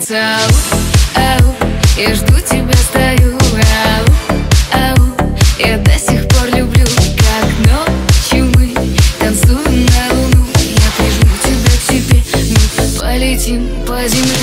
поцелуй Ау, я жду тебя, стою. Ау, ау, я до сих пор люблю Как ночью мы танцуем на луну. Я прижму тебя к себе, мы полетим по земле.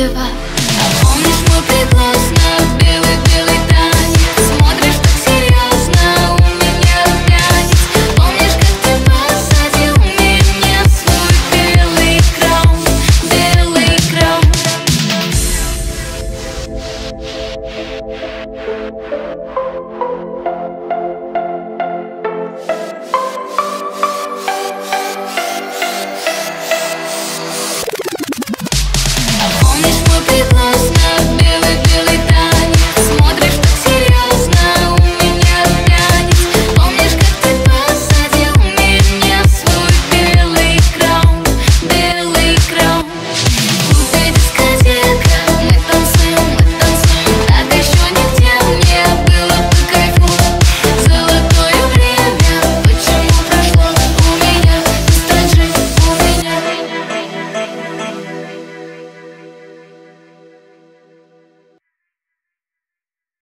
вызова А помнишь, мы прекрасно белый